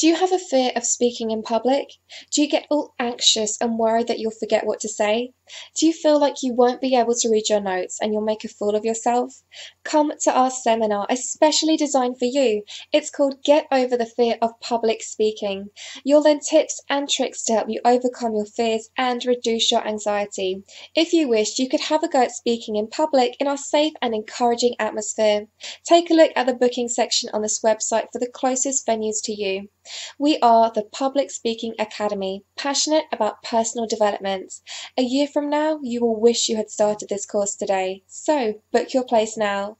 Do you have a fear of speaking in public? Do you get all anxious and worried that you'll forget what to say? Do you feel like you won't be able to read your notes and you'll make a fool of yourself? Come to our seminar, especially designed for you. It's called Get Over the Fear of Public Speaking. You'll learn tips and tricks to help you overcome your fears and reduce your anxiety. If you wish, you could have a go at speaking in public in our safe and encouraging atmosphere. Take a look at the booking section on this website for the closest venues to you. We are the Public Speaking Academy, passionate about personal development. A year from now, you will wish you had started this course today. So, book your place now.